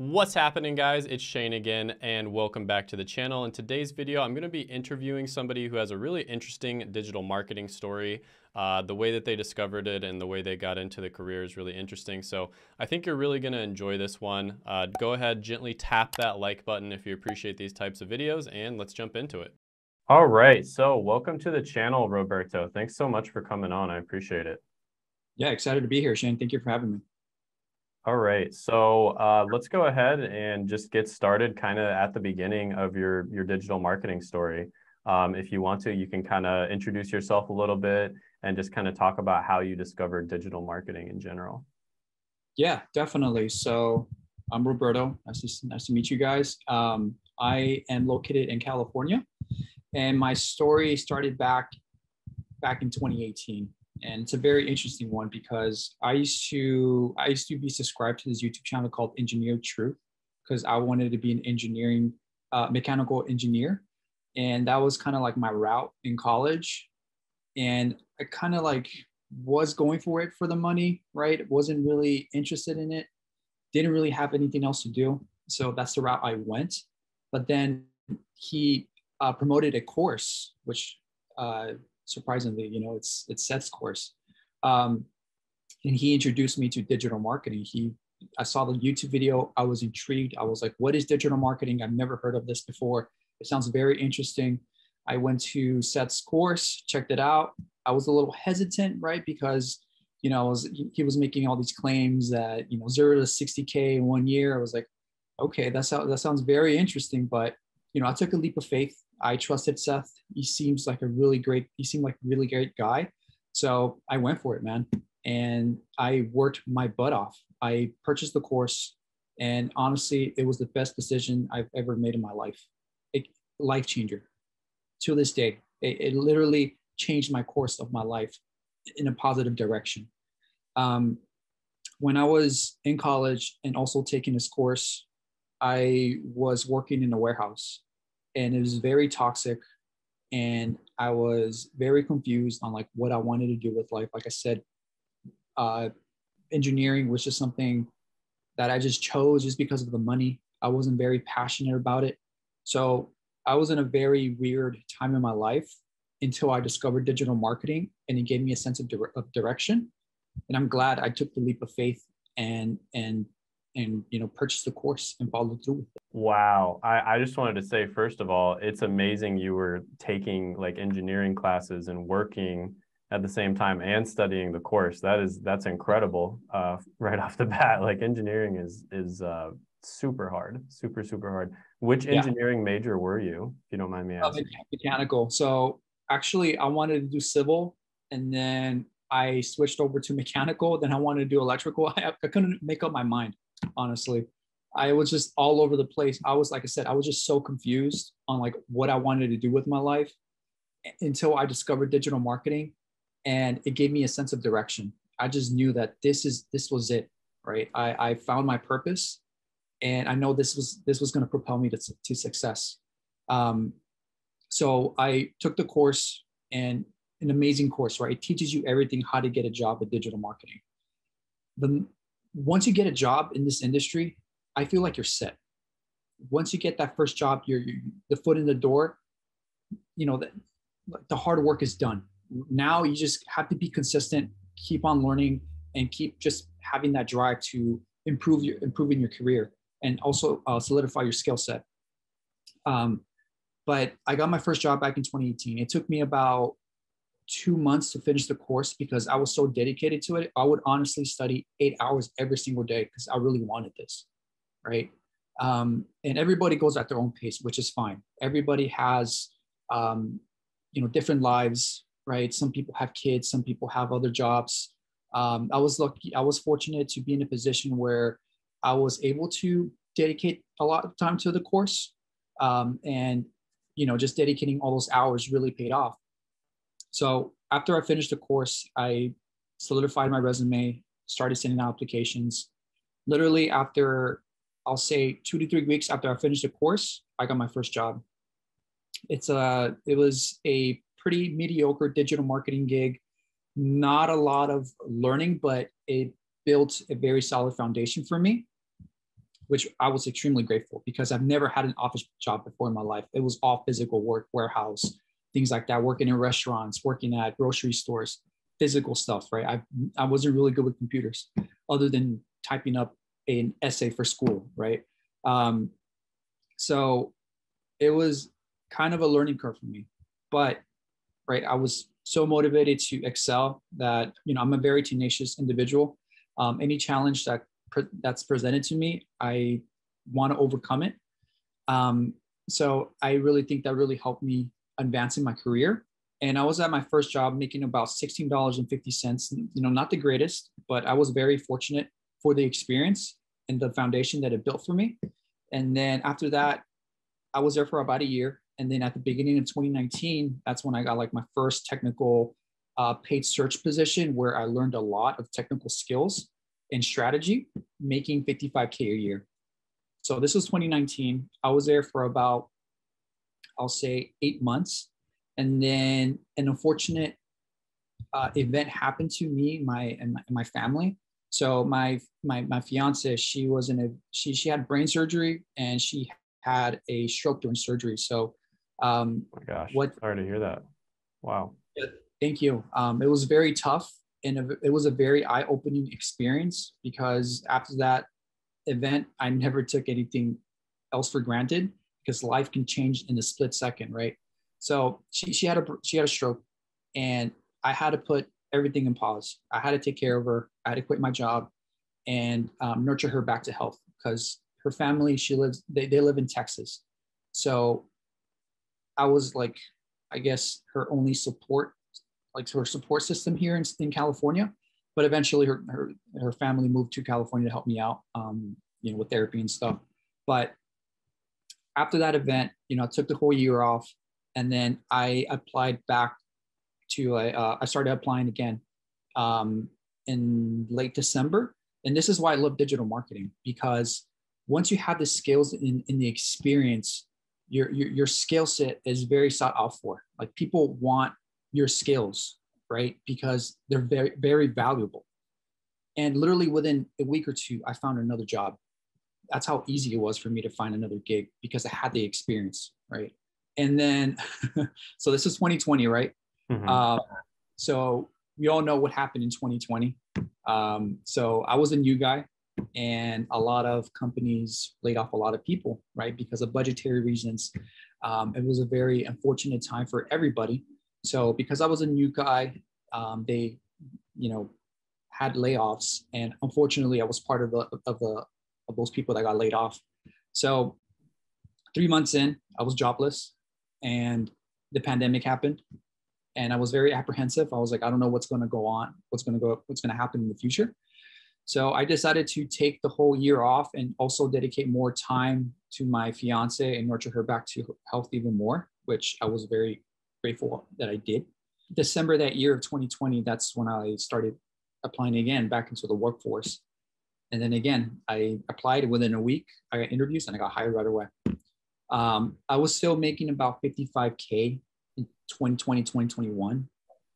What's happening guys? It's Shane again and welcome back to the channel. In today's video, I'm gonna be interviewing somebody who has a really interesting digital marketing story. Uh, the way that they discovered it and the way they got into the career is really interesting. So I think you're really gonna enjoy this one. Uh, go ahead, gently tap that like button if you appreciate these types of videos and let's jump into it. All right, so welcome to the channel, Roberto. Thanks so much for coming on, I appreciate it. Yeah, excited to be here, Shane. Thank you for having me. All right, so uh, let's go ahead and just get started kind of at the beginning of your, your digital marketing story. Um, if you want to, you can kind of introduce yourself a little bit and just kind of talk about how you discovered digital marketing in general. Yeah, definitely. So I'm Roberto. Nice to, nice to meet you guys. Um, I am located in California, and my story started back back in 2018 and it's a very interesting one because I used to I used to be subscribed to this YouTube channel called Engineer Truth because I wanted to be an engineering uh, mechanical engineer, and that was kind of like my route in college, and I kind of like was going for it for the money, right? Wasn't really interested in it, didn't really have anything else to do, so that's the route I went. But then he uh, promoted a course which uh, surprisingly, you know, it's it's Seth's course. Um, and he introduced me to digital marketing. He I saw the YouTube video. I was intrigued. I was like, what is digital marketing? I've never heard of this before. It sounds very interesting. I went to Seth's course, checked it out. I was a little hesitant, right? Because, you know, was, he was making all these claims that, you know, zero to 60K in one year. I was like, okay, that's how, that sounds very interesting. But, you know, I took a leap of faith. I trusted Seth. He seems like a really great, he seemed like a really great guy. So I went for it, man. And I worked my butt off. I purchased the course. And honestly, it was the best decision I've ever made in my life. A life changer to this day. It, it, literally changed my course of my life in a positive direction. Um, when I was in college and also taking this course, I was working in a warehouse and it was very toxic and i was very confused on like what i wanted to do with life. Like i said uh, engineering was just something that i just chose just because of the money. I wasn't very passionate about it. So i was in a very weird time in my life until i discovered digital marketing and it gave me a sense of, dire- of direction. And i'm glad i took the leap of faith and and and you know purchase the course and follow through with it. Wow. I, I just wanted to say first of all it's amazing you were taking like engineering classes and working at the same time and studying the course. That is that's incredible uh, right off the bat. Like engineering is is uh, super hard super super hard. Which engineering yeah. major were you if you don't mind me uh, asking? mechanical. So actually i wanted to do civil and then i switched over to mechanical. Then i wanted to do electrical. I, I couldn't make up my mind honestly. I was just all over the place. I was, like I said, I was just so confused on like what I wanted to do with my life until I discovered digital marketing and it gave me a sense of direction. I just knew that this is, this was it, right? I, I found my purpose and I know this was, this was going to propel me to, to success. Um, so I took the course and an amazing course, right? It teaches you everything how to get a job with digital marketing. The, once you get a job in this industry, I feel like you're set. Once you get that first job, you're, you're the foot in the door. You know that the hard work is done. Now you just have to be consistent, keep on learning, and keep just having that drive to improve your improving your career and also uh, solidify your skill set. Um, but I got my first job back in 2018. It took me about two months to finish the course because I was so dedicated to it. I would honestly study eight hours every single day because I really wanted this, right? Um, and everybody goes at their own pace, which is fine. Everybody has, um, you know, different lives, right? Some people have kids, some people have other jobs. Um, I was lucky, I was fortunate to be in a position where I was able to dedicate a lot of time to the course. Um, and, you know, just dedicating all those hours really paid off. So after I finished the course, I solidified my resume, started sending out applications. Literally after, I'll say two to three weeks after I finished the course, I got my first job. It's a, it was a pretty mediocre digital marketing gig. Not a lot of learning, but it built a very solid foundation for me. which I was extremely grateful because I've never had an office job before in my life. It was all physical work, warehouse, things like that, working in restaurants, working at grocery stores, physical stuff, right? I, I wasn't really good with computers other than typing up an essay for school, right? Um, so it was kind of a learning curve for me, but right, I was so motivated to excel that you know I'm a very tenacious individual. Um, any challenge that pre- that's presented to me, I want to overcome it. Um, so I really think that really helped me advancing my career. And I was at my first job making about $16.50. You know, not the greatest, but I was very fortunate for the experience and the foundation that it built for me. And then after that, I was there for about a year. And then at the beginning of 2019, that's when I got like my first technical uh, paid search position where I learned a lot of technical skills and strategy, making 55K a year. So this was 2019. I was there for about, I'll say, eight months. And then an unfortunate uh, event happened to me, my and my, my family. So my my my fiance, she was in a she she had brain surgery and she had a stroke during surgery. So um, oh my gosh, what? Sorry to hear that. Wow. Thank you. Um, it was very tough, and it was a very eye-opening experience because after that event, I never took anything else for granted because life can change in a split second, right? So she she had a she had a stroke, and I had to put everything in pause. I had to take care of her. I had to quit my job and um, nurture her back to health because her family she lives they, they live in texas so I was like, I guess her only support, like her support system here in, in California. But eventually, her, her her family moved to California to help me out, um, you know, with therapy and stuff. But after that event, you know, I took the whole year off, and then I applied back to a, uh, I started applying again um, in late December. And this is why I love digital marketing because once you have the skills in, in the experience, your your, your skill set is very sought out for. Like people want your skills, right? Because they're very very valuable. And literally within a week or two, I found another job. That's how easy it was for me to find another gig because I had the experience, right? And then, so this is 2020, right? Mm-hmm. Uh, so we all know what happened in 2020. Um, so I was a new guy and a lot of companies laid off a lot of people, right? Because of budgetary reasons. Um, it was a very unfortunate time for everybody. So because I was a new guy, um, they, you know, had layoffs, and unfortunately, I was part of the of the of those people that got laid off. So three months in, I was jobless, and the pandemic happened, and I was very apprehensive. I was like, I don't know what's going to go on, what's going to go, what's going to happen in the future. So I decided to take the whole year off and also dedicate more time to my fiance and nurture her back to health even more, which I was very grateful that I did. December that year of 2020, that's when I started applying again back into the workforce. And then again, I applied within a week. I got interviews and I got hired right away. Um, I was still making about 55K in 2020, 2021.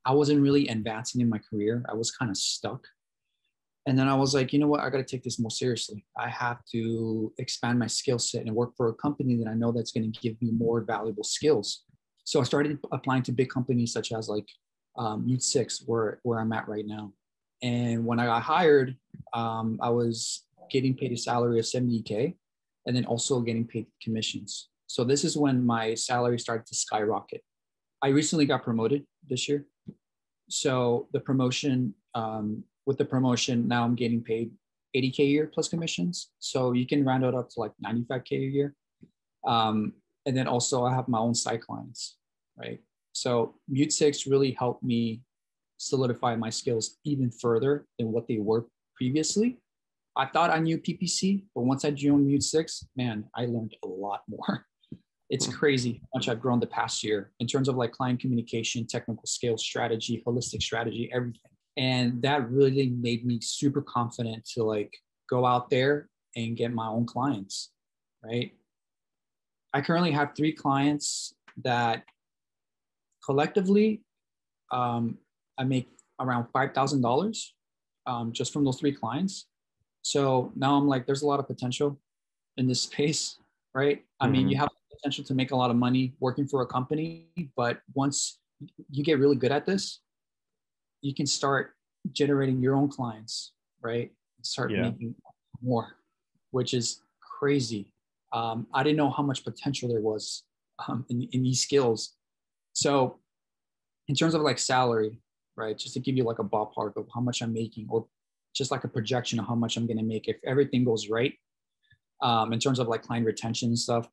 I wasn't really advancing in my career. I was kind of stuck. And then I was like, you know what? I got to take this more seriously. I have to expand my skill set and work for a company that I know that's going to give me more valuable skills. So I started applying to big companies such as like um, Mute Six, where where I'm at right now. And when I got hired, um, I was getting paid a salary of 70k, and then also getting paid commissions. So this is when my salary started to skyrocket. I recently got promoted this year, so the promotion um, with the promotion, now I'm getting paid 80K a year plus commissions. So you can round it up to like 95K a year. Um, and then also I have my own side clients, right? So Mute 6 really helped me solidify my skills even further than what they were previously. I thought I knew PPC, but once I joined Mute 6, man, I learned a lot more. It's hmm. crazy how much I've grown the past year in terms of like client communication, technical skills, strategy, holistic strategy, everything and that really made me super confident to like go out there and get my own clients right i currently have three clients that collectively um, i make around $5000 um, just from those three clients so now i'm like there's a lot of potential in this space, right? I mean, you Mhm. have potential to make a lot of money working for a company, but once you get really good at this, you can start generating your own clients, right? Start Yeah. making more, which is crazy. Um, I didn't know how much potential there was um, in, in these skills. So, in terms of like salary, right? Just to give you like a ballpark of how much I'm making, or just like a projection of how much I'm going to make if everything goes right. Um, in terms of like client retention and stuff,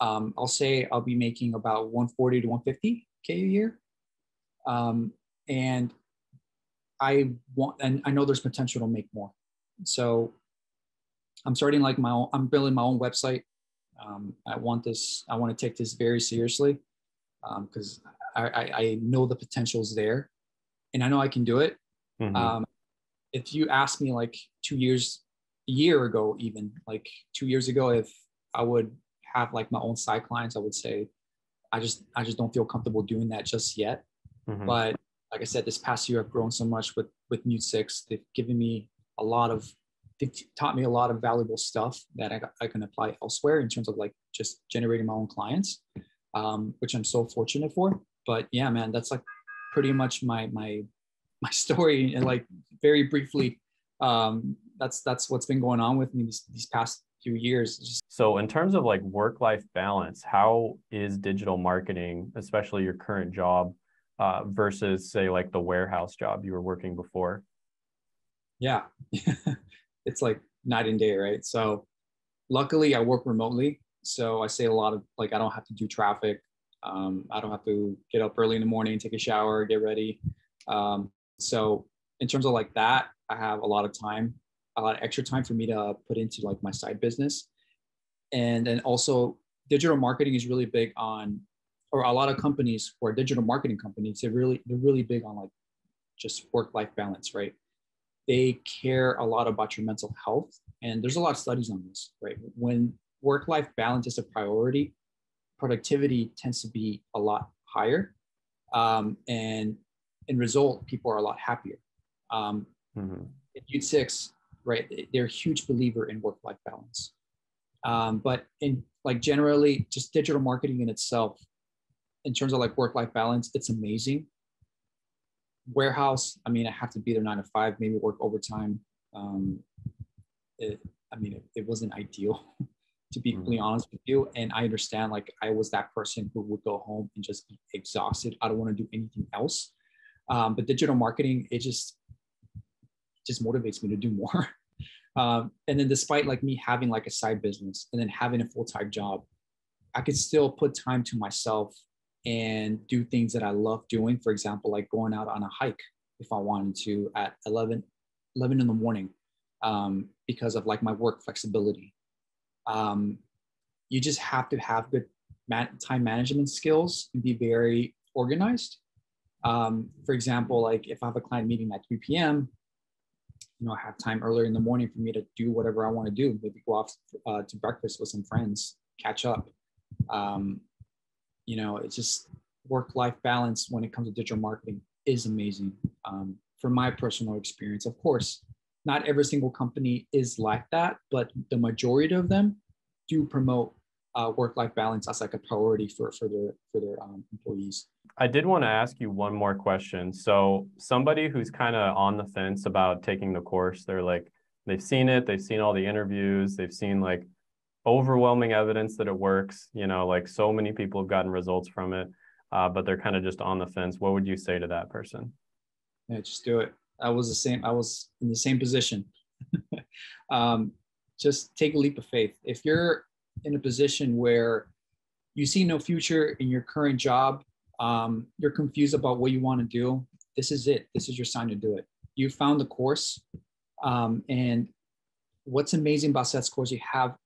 um, I'll say I'll be making about 140 to 150k a year. Um, and I want, and I know there's potential to make more. So I'm starting like my own, I'm building my own website. Um, I want this, I want to take this very seriously because I, I, I know the potential is there and I know I can do it. Mhm. Um, if you asked me like two years, a year ago, even like two years ago, if I would have like my own side clients, I would say, I just, I just don't feel comfortable doing that just yet. Mhm. But like I said, this past year I've grown so much with with Mute Six. They've given me a lot of, they've taught me a lot of valuable stuff that I, I can apply elsewhere in terms of like just generating my own clients, um, which I'm so fortunate for. But yeah, man, that's like pretty much my my my story and like very briefly. Um, that's that's what's been going on with me these, these past few years. So, in terms of like work life balance, how is digital marketing, especially your current job, uh, versus say like the warehouse job you were working before? yeah it's like night and day right so luckily i work remotely so i say a lot of like i don't have to do traffic um, i don't have to get up early in the morning take a shower get ready um, so in terms of like that i have a lot of time a lot of extra time for me to put into like my side business and then also digital marketing is really big on or a lot of companies or digital marketing companies they're really they're really big on like just work life balance right they care a lot about your mental health. And there's a lot of studies on this, right? When work life balance is a priority, productivity tends to be a lot higher. Um, and in result, people are a lot happier. Um, Mhm. at Mute Six, right? They're a huge believer in work life balance. Um, but in like generally, just digital marketing in itself, in terms of like work life balance, it's amazing warehouse i mean i have to be there nine to five maybe work overtime um it, i mean it, it wasn't ideal to be completely honest with you and i understand like i was that person who would go home and just be exhausted i don't want to do anything else um, but digital marketing it just just motivates me to do more um, and then despite like me having like a side business and then having a full-time job i could still put time to myself and do things that I love doing. For example, like going out on a hike if I wanted to at 11, 11 in the morning um, because of like my work flexibility. Um, you just have to have good man- time management skills and be very organized. Um, for example, like if I have a client meeting at 3 p.m., you know, I have time earlier in the morning for me to do whatever I want to do. Maybe go off uh, to breakfast with some friends, catch up. Um, you know it's just work life balance when it comes to digital marketing is amazing um, from my personal experience of course not every single company is like that but the majority of them do promote uh, work life balance as like a priority for for their for their um, employees I did want to ask you one more question. So, somebody who's kind of on the fence about taking the course, they're like, they've seen it, they've seen all the interviews, they've seen like overwhelming evidence that it works. You know, like so many people have gotten results from it, uh, but they're kind of just on the fence. What would you say to that person? yeah just do it i was the same i was in the same position. Um, just take a leap of faith. If you're in a position where you see no future in your current job um, you're confused about what you want to do this is it. This is your sign to do it. You found the course um, and what's amazing about seth's course you have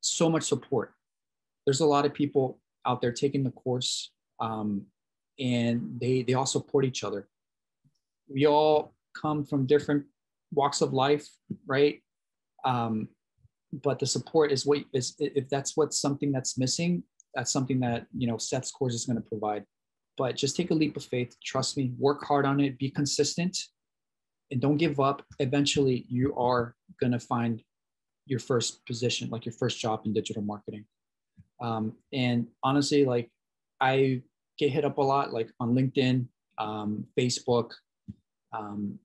so much support. There's a lot of people out there taking the course um, and they they all support each other. We all come from different walks of life right? Um, but the support is what is if that's what's something that's missing that's something that you know seth's course is going to provide. But just take a leap of faith trust me work hard on it be consistent and don't give up. Eventually you are going to find your first position, like your first job in digital marketing. Um, and honestly, like I get hit up a lot, like on LinkedIn, um, Facebook, um,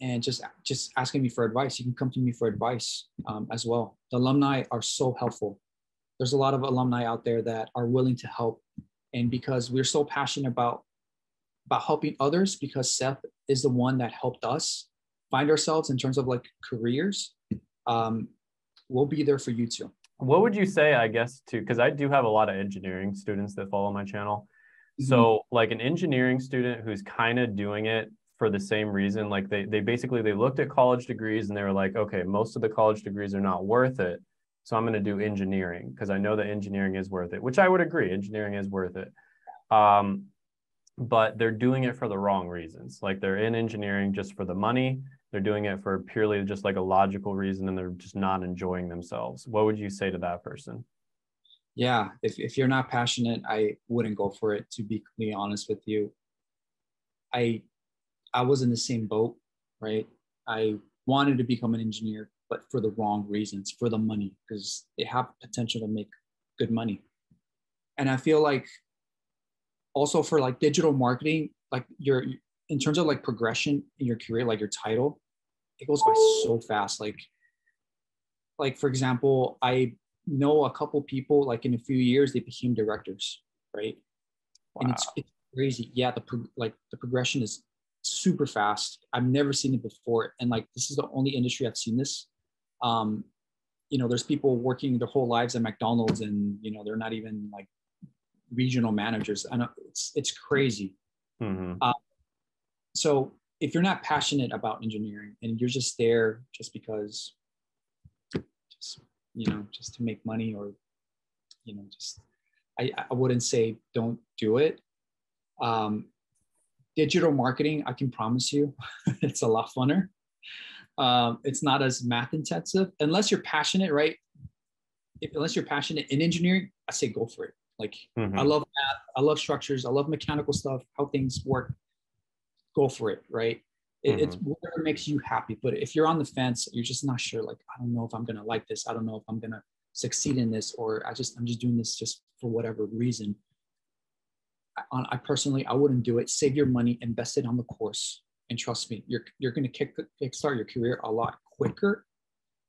and just just asking me for advice. You can come to me for advice um, as well. The alumni are so helpful. There's a lot of alumni out there that are willing to help, and because we're so passionate about about helping others, because Seth is the one that helped us find ourselves in terms of like careers. Um, we'll be there for you too. What would you say, I guess, to because I do have a lot of engineering students that follow my channel. Mm-hmm. So, like an engineering student who's kind of doing it for the same reason, like they they basically they looked at college degrees and they were like, okay, most of the college degrees are not worth it. So I'm going to do engineering because I know that engineering is worth it, which I would agree, engineering is worth it. Um, but they're doing it for the wrong reasons. Like they're in engineering just for the money they're doing it for purely just like a logical reason and they're just not enjoying themselves what would you say to that person yeah if, if you're not passionate i wouldn't go for it to be completely honest with you i i was in the same boat right i wanted to become an engineer but for the wrong reasons for the money because they have potential to make good money and i feel like also for like digital marketing like your in terms of like progression in your career, like your title, it goes by so fast. Like, like for example, I know a couple people like in a few years they became directors, right? Wow. And it's, it's crazy. Yeah, the pro- like the progression is super fast. I've never seen it before, and like this is the only industry I've seen this. Um, you know, there's people working their whole lives at McDonald's, and you know they're not even like regional managers. I know it's it's crazy. Mm-hmm. Uh, so if you're not passionate about engineering and you're just there just because just you know just to make money or you know just i, I wouldn't say don't do it um, digital marketing i can promise you it's a lot funner um, it's not as math intensive unless you're passionate right if, unless you're passionate in engineering i say go for it like mm-hmm. i love math i love structures i love mechanical stuff how things work go for it, right? It, mm-hmm. It's whatever makes you happy. But if you're on the fence, you're just not sure, like, I don't know if I'm gonna like this. I don't know if I'm gonna succeed in this, or I just I'm just doing this just for whatever reason. I, personally I wouldn't do it. Save your money, invest it on the course, and trust me, you're you're gonna kick kickstart your career a lot quicker,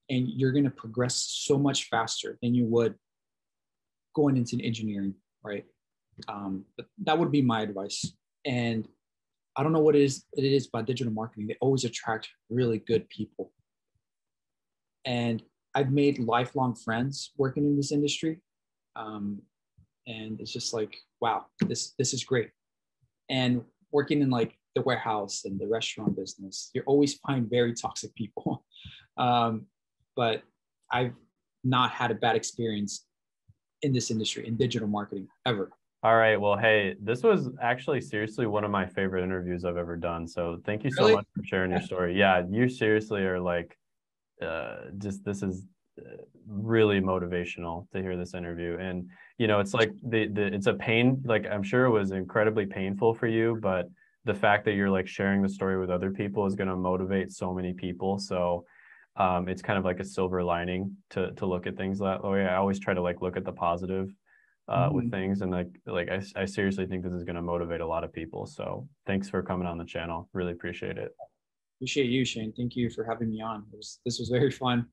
and you're gonna progress so much faster than you would going into engineering, right? Um, but that would be my advice. And I don't know what it is it is about digital marketing. They always attract really good people. And I've made lifelong friends working in this industry. Um, and it's just like, wow, this this is great. And working in like the warehouse and the restaurant business, you always find very toxic people. um, but I've not had a bad experience in this industry in digital marketing ever. All right. Well, hey, this was actually seriously one of my favorite interviews I've ever done. So thank you so really? much for sharing your story. Yeah, you seriously are like, uh, just this is really motivational to hear this interview. And you know, it's like the the it's a pain. Like I'm sure it was incredibly painful for you, but the fact that you're like sharing the story with other people is going to motivate so many people. So um, it's kind of like a silver lining to to look at things that way. I always try to like look at the positive uh, mm-hmm. with things and like like I, I seriously think this is going to motivate a lot of people so thanks for coming on the channel really appreciate it appreciate you shane thank you for having me on was, this was very fun